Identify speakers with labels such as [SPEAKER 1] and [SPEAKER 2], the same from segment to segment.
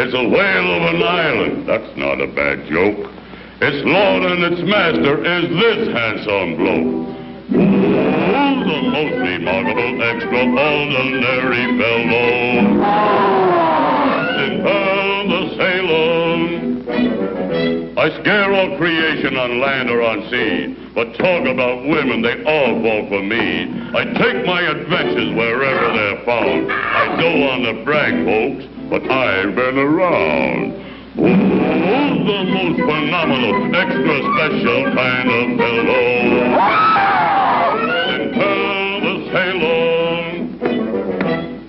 [SPEAKER 1] It's a whale of an island. That's not a bad joke. Its lord and its master is this handsome bloke. Oh, the most remarkable, extraordinary fellow. Sinbad the sailor. I scare all creation on land or on sea, but talk about women, they all fall for me. I take my adventures wherever they're found. I don't want to brag, folks, but I've been around. Oh, the most phenomenal, extra special kind of fellow.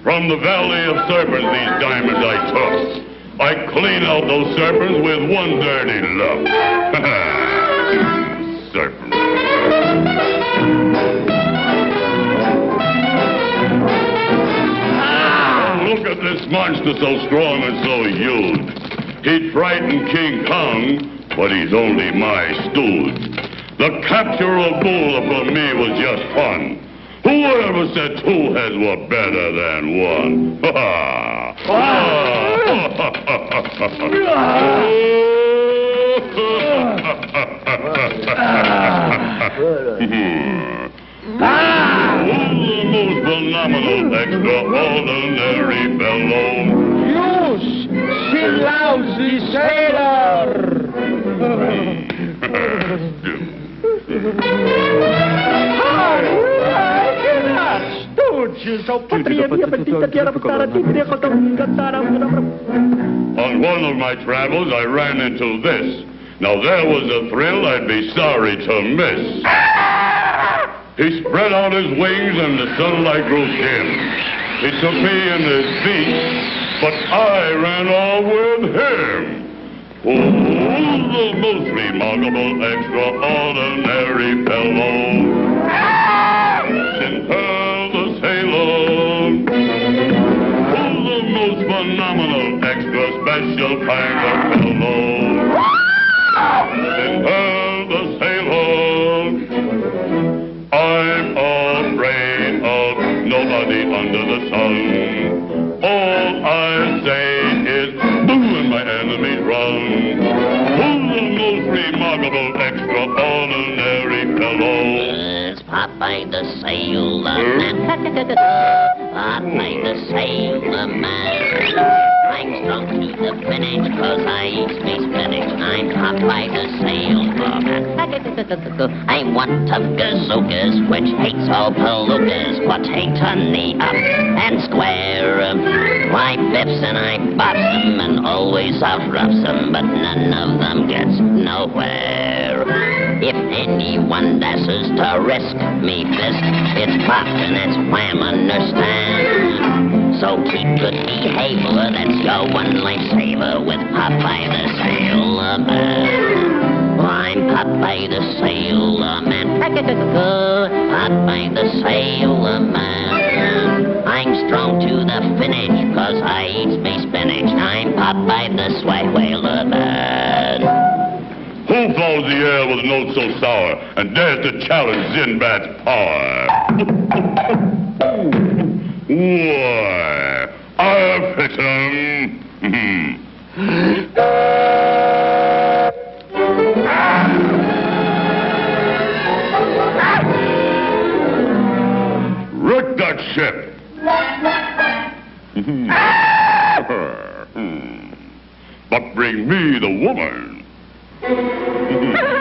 [SPEAKER 1] From the Valley of Serpents, these diamonds I took. I clean out those serpents with one dirty look. Serpent. Look at this monster so strong and so huge. He'd frighten King Kong, but he's only my stooge. The capture of Boola for me was just fun. Whoever said two heads were better than one? the ah, most hmm. ah. Phenomenal, extraordinary fellow.
[SPEAKER 2] Use, she lousy sailor.
[SPEAKER 1] On one of my travels, I ran into this. Now, there was a thrill I'd be sorry to miss. He spread out his wings and the sunlight grew dim. He took me in his feet, but I ran all with him. Oh, the most remarkable, extraordinary fellow. Sinbad the sailor. Oh, the most phenomenal, extra special kind of fellow. Sinbad extraordinary fellow?
[SPEAKER 3] It's Popeye the Sailor Man. Popeye the Sailor Man. I'm strong to the finish cause I eat me spinach. I'm Popeye the Sailor. I'm one of gazookas which hates all palookas. What hate on the up and square. I biffs and I bops them and always outroughs them, but none of them gets nowhere. If anyone dashes to risk me fist, it's pop and it's wham, understand? So keep good behavior, that's your one lifesaver with Popeye the Sailor Man. I'm Popeye the Sailor Man. Popeye the Sailor Man. I'm strong to the finish, cause I eat me spinach. I'm Popeye the Swag Whaler Man.
[SPEAKER 1] Who blows the air with notes so sour and dares to challenge Sinbad's power? Why, Hmm. but bring me the woman.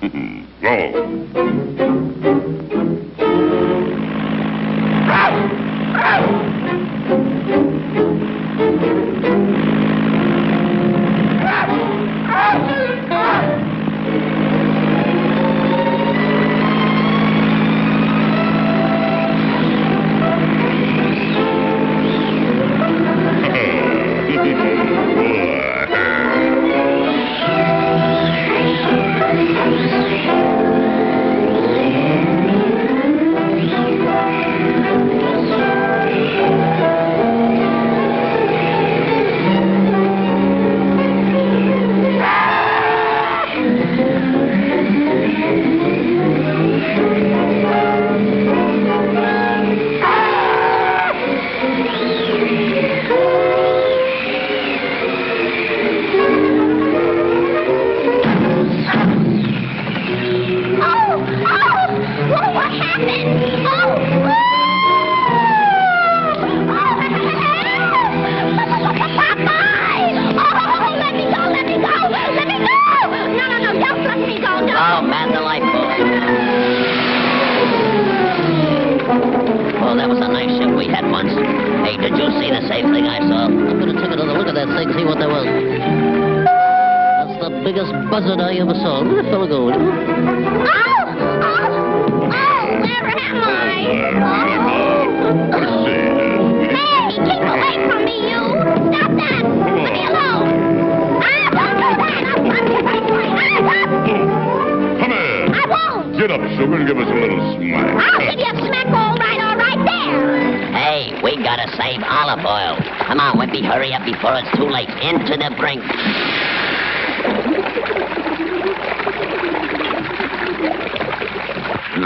[SPEAKER 1] Hmm. Go.
[SPEAKER 3] Biggest buzzard I ever saw. Where'd the fellow go?
[SPEAKER 4] Oh! Oh! Oh! Where am I?
[SPEAKER 1] Let's see.
[SPEAKER 4] Hey, keep away from me, you! Stop that! Leave me alone! I won't do that! I'll punch you right away! I!
[SPEAKER 1] Come here.
[SPEAKER 4] I won't!
[SPEAKER 1] Get up, sugar, and give us a little smack.
[SPEAKER 4] I'll give you a smack all right, all right, there!
[SPEAKER 3] Hey, we gotta save Olive Oyl. Come on, Wimpy, hurry up before it's too late. Into the brink. End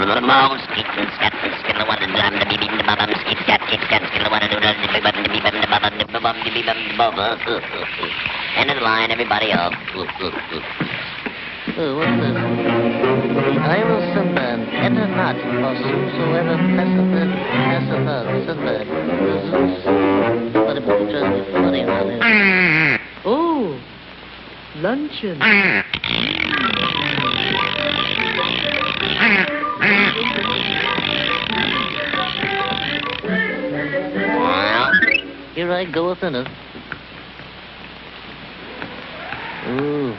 [SPEAKER 3] of the line, everybody up. Oh, what's this? I will enter not, whosoever passeth it, passeth out, Sinbad. Somebody put the dress before they run.
[SPEAKER 2] Oh, luncheon.
[SPEAKER 3] Go within it. Ooh,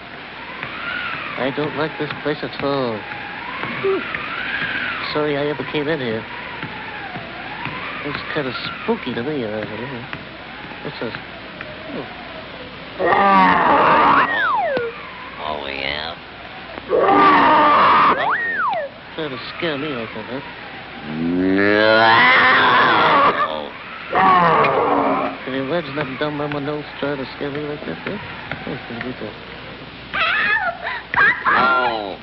[SPEAKER 3] I don't like this place at all. Whew. Sorry I ever came in here. It's kind of spooky to me. Uh, what's this? Oh. Oh, yeah. Trying to scare me like that, huh? Can you imagine that dumb mama nose trying to scare me like that, huh? Oh, can you do that? Oh.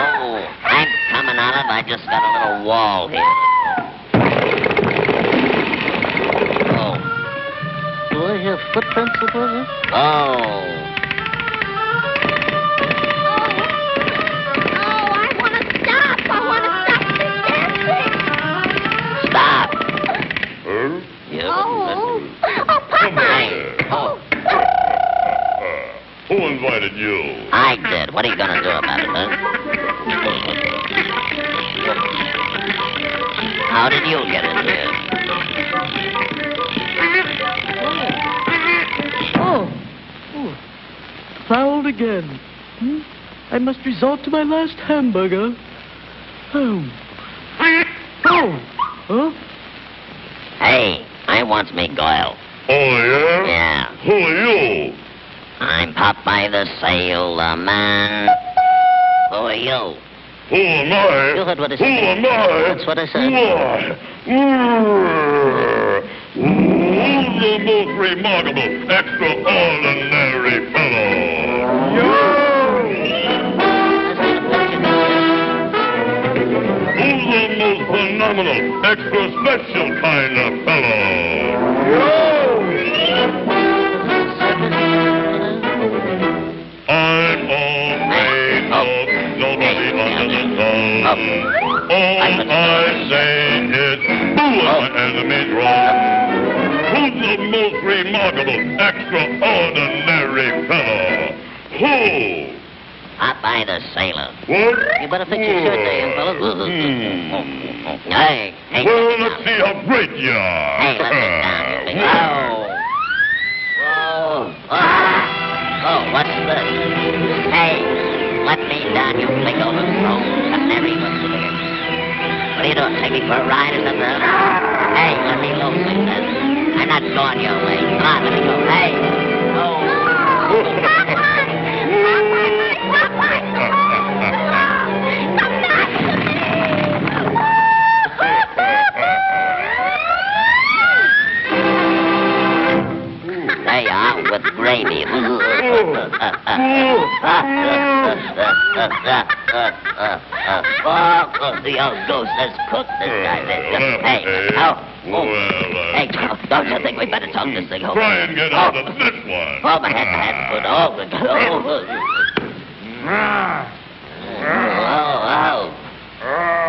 [SPEAKER 3] Oh, I'm coming out of. I just got a little wall here. Oh. Do I hear footprints above here? Oh.
[SPEAKER 4] Oh, I.
[SPEAKER 3] What are you going to do about it, huh? How did you get in here?
[SPEAKER 2] Oh, oh, fouled again. Hmm? I must resort to my last hamburger. Oh. Oh. Huh?
[SPEAKER 3] Hey, I wants me Goyle.
[SPEAKER 1] Oh, yeah?
[SPEAKER 3] Yeah.
[SPEAKER 1] Who are you?
[SPEAKER 3] I'm Popeye the Sailor Man. Who are you?
[SPEAKER 1] Who am I?
[SPEAKER 3] You heard what I said.
[SPEAKER 1] Who am I?
[SPEAKER 3] That's what I said.
[SPEAKER 1] Why? Who's the most remarkable, extraordinary fellow? Who's the most phenomenal, extra special kind of fellow? Sun. All I say is, boo if my enemies run. Who's the most remarkable, extraordinary fellow? Who?
[SPEAKER 3] Popeye the Sailor.
[SPEAKER 1] What?
[SPEAKER 3] You better fix your shirt there, young fella.
[SPEAKER 1] Hmm.
[SPEAKER 3] Hey, hey,
[SPEAKER 1] Well,
[SPEAKER 3] sit
[SPEAKER 1] let's see how great you are.
[SPEAKER 3] Hey, let me down, you big... Oh. Whoa. Ah. Oh, what's this? Hey, let me down, you big overthrown canary whistle. What are you doing? Take me for a ride or something? Hey, let me loose, I. I'm not going your way. Come on, let me go. Hey. Oh. oh, the old ghost has cooked this guy. Hey, oh.
[SPEAKER 1] Well, uh,
[SPEAKER 3] Hey, don't you think we better talk this thing over?
[SPEAKER 1] Try and get out of this one.
[SPEAKER 3] Oh, my head, head, put over. Oh, oh, oh.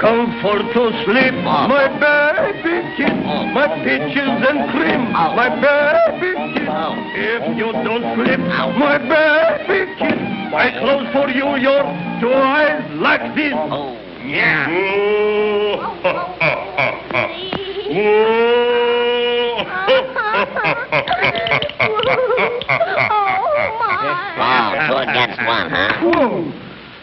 [SPEAKER 2] Comfort to sleep, my baby kid, my peaches and cream, my baby kid. If you don't sleep, my baby kid, I close for you your two eyes like this.
[SPEAKER 3] Oh.
[SPEAKER 2] Yeah.
[SPEAKER 1] Whoa.
[SPEAKER 3] Two against one, huh?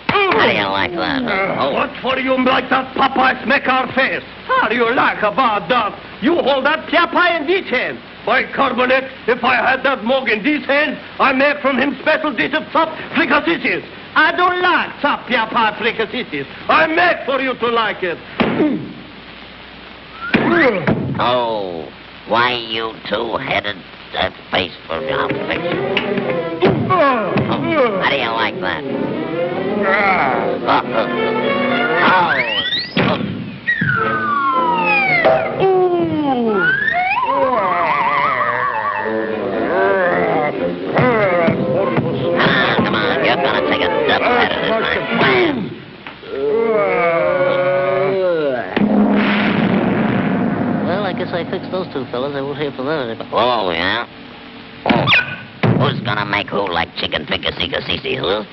[SPEAKER 3] How do you like that? huh? Oh,
[SPEAKER 2] What for you like that Popeye smack our face? How do you like about that? You hold that Popeye in this hand. By carbonate, if I had that mug in these hands, I make from him special dish of top fricassees. I don't like top Popeye fricassees. I make for you to like it.
[SPEAKER 3] oh, why you two-headed that face for your picture? Ah. Oh, how do you like that? Ah.
[SPEAKER 5] I guess I fixed those two fellas. I won't hear from them anymore.
[SPEAKER 3] Oh, yeah? Oh. Who's gonna make who like chicken finger sika sisi, who?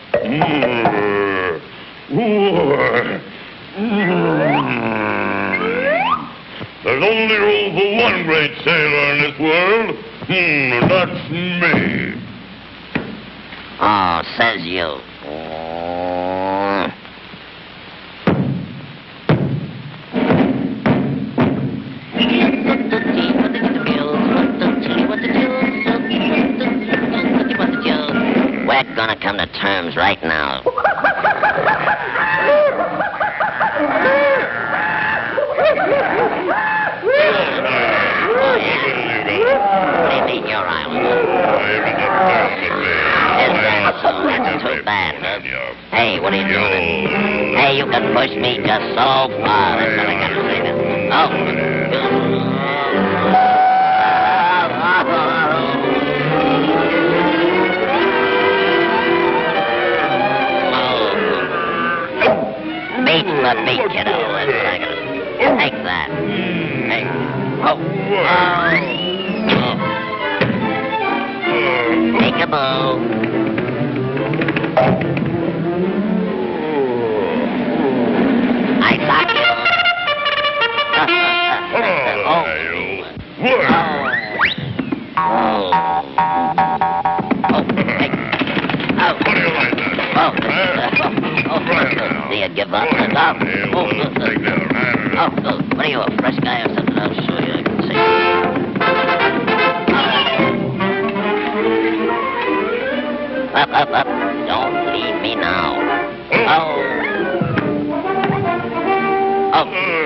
[SPEAKER 1] There's only room for one great sailor in this world. Hmm, and that's me.
[SPEAKER 3] Oh, says you. Hey, what are you doing? Hey, you can push me just so far. That's all I got to say now. Oh. oh. Beat the beat, kiddo. Take that. Hey. Oh. Oh. Peekaboo.
[SPEAKER 1] Do you
[SPEAKER 3] give up?
[SPEAKER 1] Boy,
[SPEAKER 3] Oh.
[SPEAKER 1] hey,
[SPEAKER 3] Oh.
[SPEAKER 1] well, take that right
[SPEAKER 3] Oh, oh, what are you, a fresh guy or something? I'll show you. I can see. Up, up, up. Don't leave me now. Oh. Oh. oh.